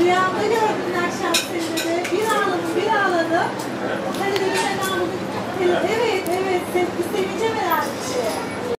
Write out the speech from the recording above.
Rüyamda gördüm akşam seni de Bir ağladım, bir ağladım.